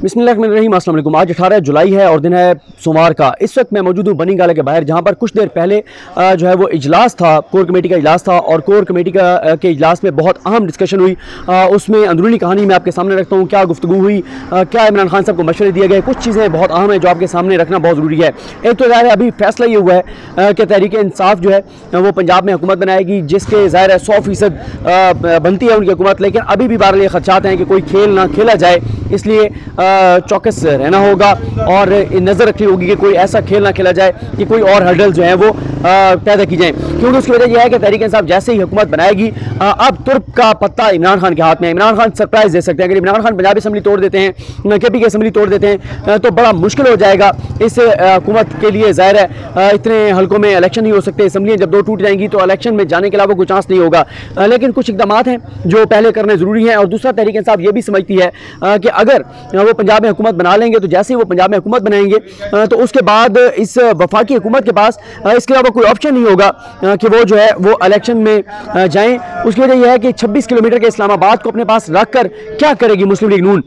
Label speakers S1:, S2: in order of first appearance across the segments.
S1: अस्सलाम वालेकुम आज अठारह जुलाई है और दिन है सोमवार का। इस वक्त मैं मौजूद हूँ बनी गाला के बाहर, जहाँ पर कुछ देर पहले जो है वो इजलास था, कोर कमेटी का इजलास था और कोर कमेटी का के इजलास में बहुत अहम डिस्कशन हुई। उसमें अंदरूनी कहानी मैं आपके सामने रखता हूँ, क्या गुफ्तु हुई क्या इमरान खान साहब को मशवरे दिए गए, कुछ चीज़ें बहुत अहम है जो आपके सामने रखना बहुत ज़रूरी है। एक तो ज़ाहिर है, अभी फैसला ये हुआ है कि तहरीक इंसाफ जो है, वो पंजाब में हुकूमत बनाएगी, जिसके ज़ाहिर है सौ फ़ीसद बनती है उनकी हुकूमत, लेकिन अभी भी बार खदशात हैं कि कोई खेल ना खेला जाए, इसलिए चौकस रहना होगा और नज़र रखनी होगी कि कोई ऐसा खेल ना खेला जाए कि कोई और हर्डल जो है वो पैदा की जाए। क्योंकि उसकी वजह यह है कि तहरीक इंसाफ जैसे ही हुकूमत बनाएगी अब तुर्क का पत्ता इमरान खान के हाथ में इमरान खान सरप्राइज़ दे सकते हैं। अगर इमरान खान पंजाबी असम्बली तोड़ देते हैं के पी की असम्बली तोड़ देते हैं तो बड़ा मुश्किल हो जाएगा। इस हुकूमत के लिए ज़ाहिर है इतने हल्कों में इलेक्शन नहीं हो सकते। असम्बलियाँ जब दो टूट जाएँगी तो इलेक्शन में जाने के अलावा कोई चांस नहीं होगा। लेकिन कुछ इकदाम हैं जो पहले करने ज़रूरी हैं। और दूसरा, तहरीक इंसाफ ये भी समझती है कि अगर वो पंजाब में हुकूमत बना लेंगे तो जैसे ही वो पंजाब में हुकूमत बनाएँगे तो उसके बाद इस वफाकी हुकूमत के पास इसके अलावा कोई ऑप्शन नहीं होगा कि वो जो है, वो इलेक्शन में जाएँ। उसकी वजह यह है कि 26 किलोमीटर के इस्लामाबाद को अपने पास रख कर क्या करेगी मुस्लिम लीग नून?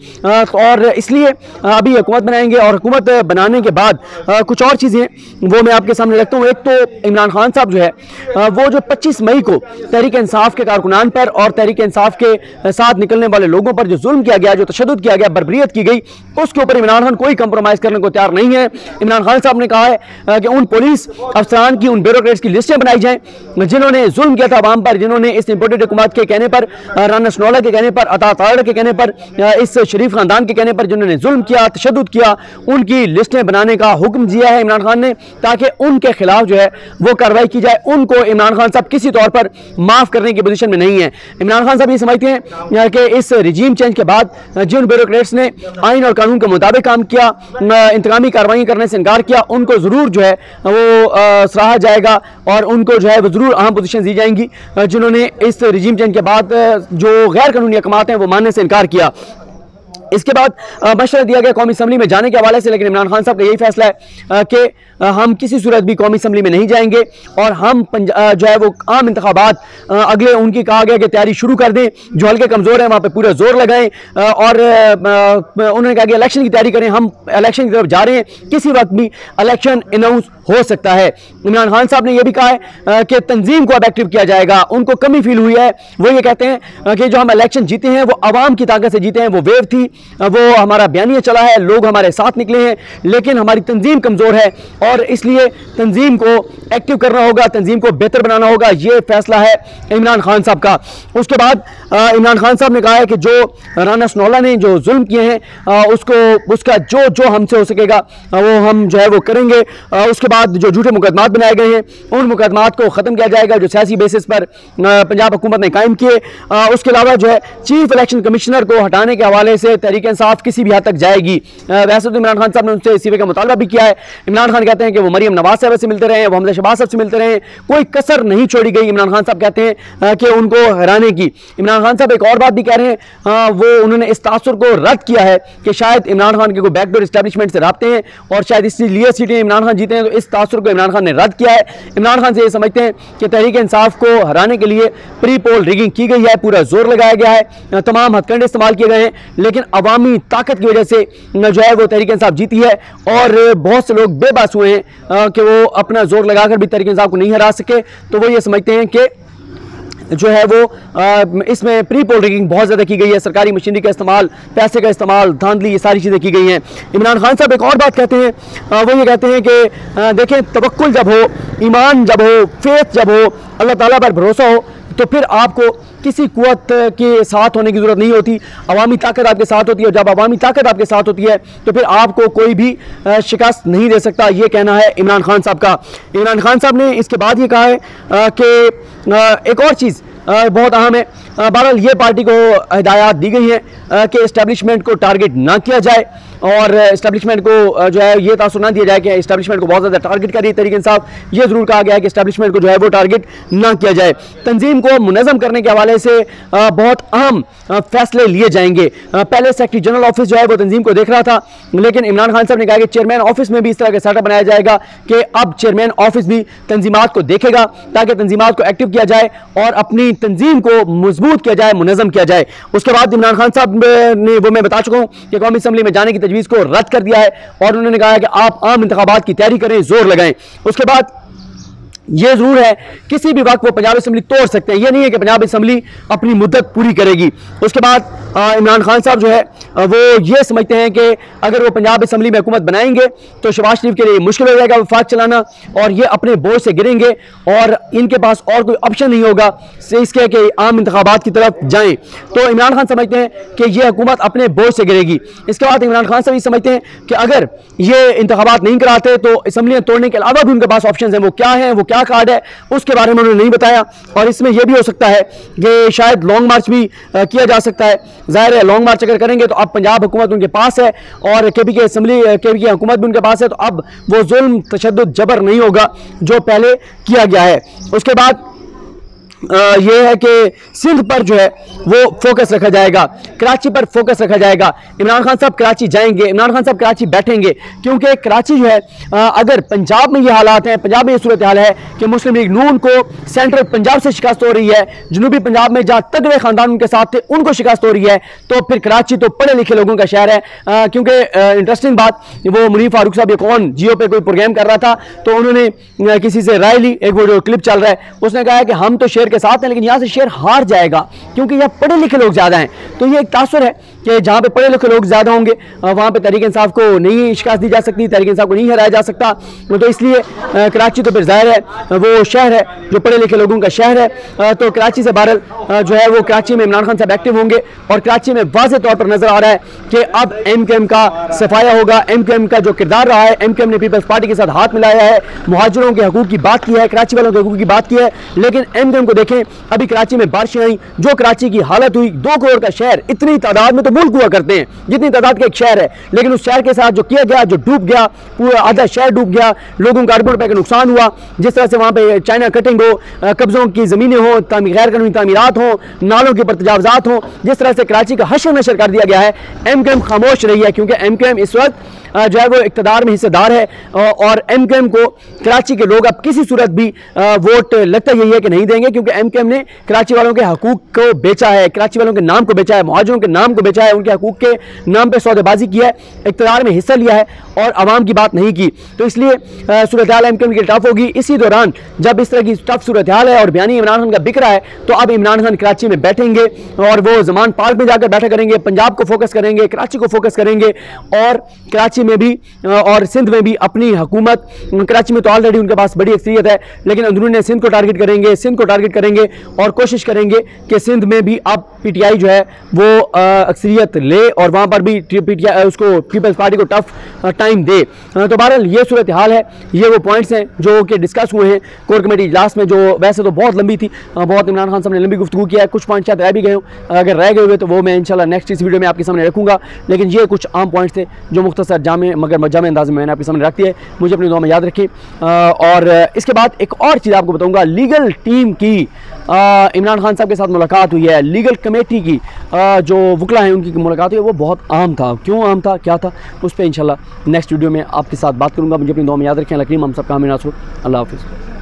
S1: और इसलिए अभी हुकूमत बनाएँगे और हुकूमत बनाने के बाद कुछ और चीज़ें, वो मैं आपके सामने रखता हूँ। एक तो इमरान खान साहब जो है वो जो पच्चीस मई को तहरीक इंसाफ के कारकुनान पर और तहरीक इंसाफ के साथ निकलने वाले लोगों पर जो जुल्म किया गया, जो तशद किया गया बरबरीत की गई उसके ऊपर इमरान खान कोई कंप्रोमाइज़ करने को तैयार नहीं है। इमरान खान साहब ने कहा है कि उन पुलिस अफसरान की, उन ब्यूरोक्रेट्स की लिस्टें बनाई जाएँ, जिन्होंने जुल्म किया था आवाम पर, जिन्होंने इस इंपोर्टेड हुकूमत के कहने पर राना सनौला के कहने पर, अता के कहने पर इस शरीफ खानदान के कहने पर जिन्होंने जुल्म किया तशद किया, उनकी लिस्टें बनाने का हुक्म दिया है इमरान खान ने, ताकि उनके खिलाफ जो है वो कार्रवाई की जाए। उनको इमरान खान साहब किसी तौर पर माफ़ करने की पोजीशन में नहीं है। इमरान खान साहब ये समझते हैं कि इस रिजीम चेंज के बाद जिन ब्यूरोक्रेट्स ने आइन और कानून के मुताबिक काम किया इंतकामी कार्रवाई करने से इनकार किया, उनको ज़रूर जो है, वो सराहा जाएगा और उनको जो है, वो ज़रूर अहम पोजिशन दी जाएँगी जिन्होंने इस रिजीम चेंज के बाद जो गैर कानूनी अकमात हैं, वो मानने से इनकार किया। इसके बाद मशरा दिया गया कौमी असम्बली में जाने के हवाले से, लेकिन इमरान खान साहब का यही फैसला है कि हम किसी सूरत भी कौमी असम्बली में नहीं जाएँगे और हम जो है वो आम इंतबात अगले उनकी कहा गया कि तैयारी शुरू कर दें, जो हल्के कमज़ोर हैं, वहाँ पर पूरा ज़ोर लगाएँ और उन्होंने कहा कि इलेक्शन की तैयारी करें, हम इलेक्शन की तरफ़ जा रहे हैं, किसी वक्त भी इलेक्शन अनाउंस हो सकता है। इमरान खान साहब ने यह भी कहा है कि तंजीम को अब एक्टिव किया जाएगा, उनको कमी फील हुई है। वो ये कहते हैं कि जो हम इलेक्शन जीते हैं, वो आवाम की ताकत से जीते हैं, वो वेव थी वो हमारा बयानिया चला है, लोग हमारे साथ निकले हैं, लेकिन हमारी तंजीम कमज़ोर है, और इसलिए तंजीम को एक्टिव करना होगा, तंजीम को बेहतर बनाना होगा, ये फैसला है इमरान खान साहब का। उसके बाद इमरान खान साहब ने कहा है कि जो राना सनौला ने जो जुल्म किए हैं उसको, उसका जो जो हमसे हो सकेगा वो हम जो है वो करेंगे। उसके बाद जो झूठे मुकदमात बनाए गए हैं, उन मुकदमात को ख़त्म किया जाएगा जो सियासी बेसिस पर पंजाब हुकूमत ने कायम किए। उसके अलावा जो है चीफ इलेक्शन कमिश्नर को हटाने के हवाले से तरीके इंसाफ किसी भी हद तक जाएगी। वैसे तो इमरान खान साहब ने उनसे इसी का मुतालबा भी किया है। इमरान खान कहते हैं कि वो मरीम नवाज़ साहब से मिलते रहे वो हमजा शबाज साहब से मिलते रहे कोई कसर नहीं छोड़ी गई इमरान खान साहब, कहते हैं कि उनको हराने की। इमरान खान साहब एक और बात भी कह रहे हैं वो उन्होंने इस तासर को रद्द किया है कि शायद इमरान खान के कोई बैकडोर इस्टेब्लिशमेंट से रबते हैं और शायद इसलिए सीटें इमरान खान जीते हैं तो इस तासर को इमरान खान ने रद्द किया है। इमरान खान से ये समझते हैं कि तहरीक इंसाफ को हराने के लिए प्री पोल रिगिंग की गई है, पूरा ज़ोर लगाया गया है। तमाम हथकंडे इस्तेमाल किए गए हैं, लेकिन अवामी ताकत की वजह से जो है वो तहरीक इंसाफ जीती है और बहुत से लोग बेबास हुए हैं कि वो अपना ज़ोर लगाकर भी तहरीक इंसाफ को नहीं हरा सके। तो वो ये समझते हैं कि जो है वो इसमें प्री पोल रिगिंग बहुत ज़्यादा की गई है। सरकारी मशीनरी का इस्तेमाल, पैसे का इस्तेमाल, धांधली, ये सारी चीज़ें की गई हैं। इमरान खान साहब एक और बात कहते हैं। वो ये कहते हैं कि देखें तवक्ल जब हो, ईमान जब हो फेथ जब हो, अल्लाह ताला पर भरोसा हो तो फिर आपको किसी कुत के साथ होने की ज़रूरत नहीं होती। अवामी ताकत आपके साथ होती है जब अवामी ताकत आपके साथ होती है तो फिर आपको कोई भी शिकस्त नहीं दे सकता। ये कहना है इमरान खान साहब का। इमरान खान साहब ने इसके बाद ये कहा है कि एक और चीज़ बहुत अहम है। बहरहाल, ये पार्टी को हिदायत दी गई है कि इस्टेब्लिशमेंट को टारगेट ना किया जाए और इस्टेब्लिशमेंट को जो है, ये तासर ना दिया जाए कि इस्टेब्लिशमेंट को बहुत ज़्यादा टारगेट करिए तरीके साहब। ये ज़रूर कहा गया है कि इस्टेब्लिशमेंट को जो है वो टारगेट ना किया जाए। तंजीम को मुनज़म करने के हवाले से बहुत अहम फैसले लिए जाएँगे। पहले सेक्रेटरी जनरल ऑफ़िस जो है वो तंजीम को देख रहा था, लेकिन इमरान खान साहब ने कहा कि चेयरमैन ऑफ़िस में भी इस तरह का सेटअप बनाया जाएगा कि अब चेयरमैन ऑफ़िस भी तंजीमत को देखेगा, ताकि तंजीमत को एक्टिव किया जाए और अपनी तंजीम को मज़बूत किया जाए मुनज़म किया जाए। उसके बाद इमरान खान साहब ने वो मैं बता चुका हूँ कि कौमी असम्बली में जाने की तजवीज़ को रद्द कर दिया है और उन्होंने कहा कि आप आम इंतबात की तैयारी करें, ज़ोर लगाएँ। उसके बाद ये ज़रूर है, किसी भी वक्त वो पंजाब असम्बली तोड़ सकते हैं। ये नहीं है कि पंजाब असम्बली अपनी मुद्दत पूरी करेगी। उसके बाद इमरान खान साहब जो है वो ये समझते हैं कि अगर वो पंजाब असम्बली में हुकूमत बनाएँगे तो शबाज शरीफ के लिए मुश्किल हो जाएगा वफाक चलाना और ये अपने बोझ से गिरेंगे और इनके पास और कोई ऑप्शन नहीं होगा इसके कि आम इंतबात की तरफ़ जाएँ। तो इमरान खान समझते हैं कि ये हुकूमत अपने बोझ से गिरेगी। इसके बाद इमरान खान साहब ये समझते हैं कि अगर ये इंतबात नहीं कराते तो असम्बलियाँ तोड़ने के अलावा भी उनके पास ऑप्शन हैं, वो क्या हैं, वो क्या कार्ड है, उसके बारे में उन्होंने नहीं बताया। और इसमें यह भी हो सकता है कि शायद लॉन्ग मार्च भी किया जा सकता है। ज़ाहिर है लॉन्ग मार्च अगर करेंगे तो अब पंजाब हुकूमत उनके पास है और के पी के असम्बली के पी की हुकूमत भी उनके पास है तो अब वो जुल्म तशद जबर नहीं होगा, जो पहले किया गया है। उसके बाद ये है कि सिंध पर जो है वो फोकस रखा जाएगा। कराची पर फोकस रखा जाएगा। इमरान खान साहब कराची जाएँगे। इमरान खान साहब कराची बैठेंगे। क्योंकि कराची जो है अगर पंजाब में ये हालात हैं, पंजाब में ये सूरत हाल है कि मुस्लिम लीग नून को सेंट्रल पंजाब से शिकस्त हो रही है, जनूबी पंजाब में जहाँ तगड़े खानदान उनके साथ थे, उनको शिकस्त हो रही है तो फिर कराची तो पढ़े लिखे लोगों का शहर है। क्योंकि इंटरेस्टिंग बात, वो मुनीफ फारूक साहब ये कौन जियो पे कोई प्रोग्राम कर रहा था तो उन्होंने किसी से राय ली, एक वो जो क्लिप चल रहा है, उसने कहा कि हम तो शेर के साथ हैं, लेकिन यहाँ से शेयर हार जाएगा, क्योंकि यहाँ पढ़े लिखे लोग ज़्यादा हैं। तो ये एक तासर है कि जहाँ पे पढ़े लिखे लोग ज़्यादा होंगे वहाँ पे तरीके इंसाफ को नहीं शिकायत दी जा सकती तरीके इंसाफ को नहीं हराया जा सकता। तो इसलिए कराची तो फिर ज़ाहिर है वो शहर है, जो पढ़े लिखे लोगों का शहर है। तो कराची से बहरल जो है वो कराची में इमरान खान साहब एक्टिव होंगे, और कराची में वाज तौर पर नज़र आ रहा है कि अब एम के एम का सफाया होगा। एम के एम का जो किरदार रहा है एम के एम ने पीपल्स पार्टी के साथ हाथ मिलाया है, मुहाजरों के हकूक की बात की है, कराची वालों के हकूक की बात की है, लेकिन एम के एम को देखें, अभी कराची में बारिशें आई जो कराची की हालत हुई, दो करोड़ का शहर, इतनी तादाद में तो मुल्क हुआ करते हैं, जितनी तादाद का एक शहर है। लेकिन उस शहर के साथ जो किया गया, जो डूब गया, पूरा आधा शहर डूब गया, लोगों का अरबों रुपए का नुकसान हुआ। जिस तरह से वहाँ पे चाइना कटिंग हो कब्जों की ज़मीनें हो गैर कानूनी तमीरत हो, नालों के ऊपर तजावजात हो, जिस तरह से कराची का हशर नशर कर दिया गया है एम के एम खामोश रही है, क्योंकि एम के एम इस वक्त जो है वो इकतदार में हिस्सेदार है और एम को कराची के लोग अब किसी सूरत भी वोट लगता यही है कि नहीं देंगे, क्योंकि एम के एम ने कराची वालों के हकूक को बेचा है, कराची वालों के नाम को बेचा है, मुहाजरों के नाम को बेचा है, उनके हकूक के नाम पर सौदेबाजी किया है, इकतदार में हिस्सा लिया है और आवाम की बात नहीं की। तो इसलिए सूरत हाल एम के टफ होगी। इसी दौरान जब इस तरह की टफ सूरत हाल है और बयानी इमरान खान का बिक रहा है तो अब इमरान खान कराची में बैठेंगे और वो जमान पार्क में जाकर बैठा करेंगे, पंजाब को फोकस करेंगे, कराची को फोकस करेंगे और कराची कराची में भी और सिंध में भी अपनी हुकूमत, कराची में तो ऑलरेडी उनके पास बड़ी अक्सरियत है, लेकिन अंदरून सिंध को टारगेट करेंगे, सिंध को टारगेट करेंगे और कोशिश करेंगे कि सिंध में भी अब पीटीआई जो है वो अक्सरियत ले और वहाँ पर भी पीटीआई उसको पीपल्स पार्टी को टफ टाइम दे। तो बहरहाल ये सूरत हाल है। ये वो पॉइंट्स हैं जो कि डिस्कस हुए हैं। कोर कमेटी इजलास में जो वैसे तो बहुत लंबी थी। बहुत इमरान खान साहब ने लंबी गुफ्तु किया है। कुछ पॉइंट शायद रह भी गए अगर रह गए हुए तो वो मैं इंशाल्लाह नेक्स्ट इस वीडियो में आपके सामने रखूँगा। लेकिन ये कुछ आम पॉइंट्स थे जो मुख्तर जामे, मगर जामे अंदाज में मैंने आपके सामने रख दिया है। मुझे अपनी दुआ में याद रखें। और इसके बाद एक और चीज़ आपको बताऊँगा। लीगल टीम की इमरान खान साहब के साथ मुलाकात हुई है। लीगल कमेटी की आ, जो वकला हैं उनकी मुलाकात हुई है। वो बहुत आम था। क्यों आम था? क्या था? उस पर इंशाल्लाह नेक्स्ट वीडियो में आपके साथ बात करूँगा। मुझे अपनी दो में याद रखें। लकीम हम सब का नासर अल्लाह हाफिज़।